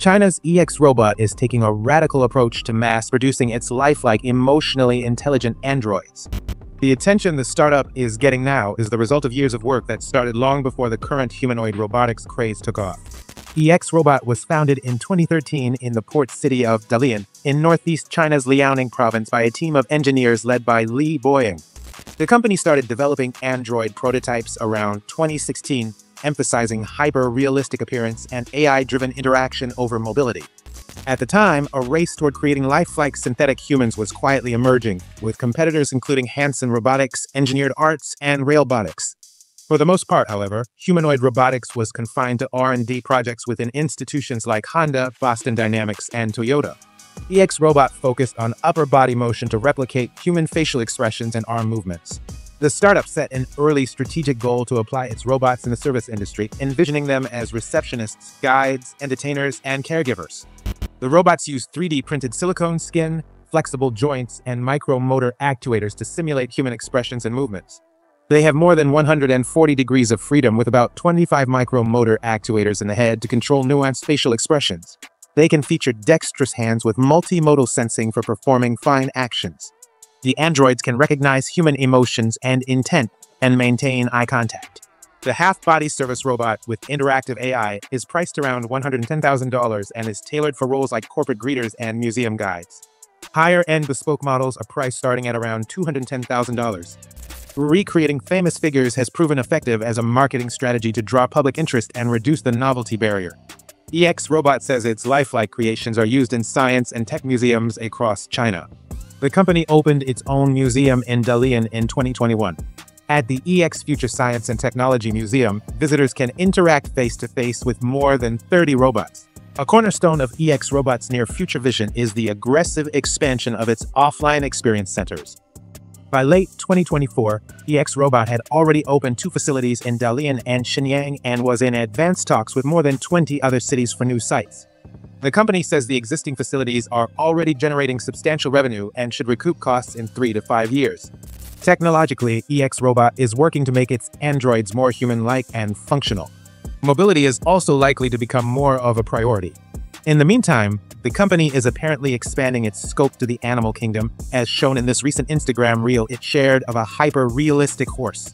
China's EX Robot is taking a radical approach to mass producing its lifelike, emotionally intelligent androids. The attention the startup is getting now is the result of years of work that started long before the current humanoid robotics craze took off. EX Robot was founded in 2013 in the port city of Dalian, in northeast China's Liaoning province by a team of engineers led by Li Boyang. The company started developing Android prototypes around 2016, emphasizing hyper-realistic appearance and AI-driven interaction over mobility. At the time, a race toward creating lifelike synthetic humans was quietly emerging, with competitors including Hanson Robotics, Engineered Arts, and Realbotix. For the most part, however, humanoid robotics was confined to R&D projects within institutions like Honda, Boston Dynamics, and Toyota. EX Robot focused on upper body motion to replicate human facial expressions and arm movements. The startup set an early strategic goal to apply its robots in the service industry, envisioning them as receptionists, guides, entertainers, and caregivers. The robots use 3D printed silicone skin, flexible joints, and micro-motor actuators to simulate human expressions and movements. They have more than 140 degrees of freedom with about 25 micro-motor actuators in the head to control nuanced facial expressions. They can feature dexterous hands with multimodal sensing for performing fine actions. The androids can recognize human emotions and intent and maintain eye contact. The half-body service robot with interactive AI is priced around $110,000 and is tailored for roles like corporate greeters and museum guides. Higher-end bespoke models are priced starting at around $210,000. Recreating famous figures has proven effective as a marketing strategy to draw public interest and reduce the novelty barrier. EX Robot says its lifelike creations are used in science and tech museums across China. The company opened its own museum in Dalian in 2021. At the EX Future Science and Technology Museum, visitors can interact face-to-face -face with more than 30 robots. A cornerstone of EX Robot's near future vision is the aggressive expansion of its offline experience centers. By late 2024, EX Robot had already opened two facilities in Dalian and Shenyang and was in advanced talks with more than 20 other cities for new sites. The company says the existing facilities are already generating substantial revenue and should recoup costs in three to five years. Technologically, EX Robot is working to make its androids more human-like and functional. Mobility is also likely to become more of a priority. In the meantime, the company is apparently expanding its scope to the animal kingdom, as shown in this recent Instagram reel it shared of a hyper-realistic horse.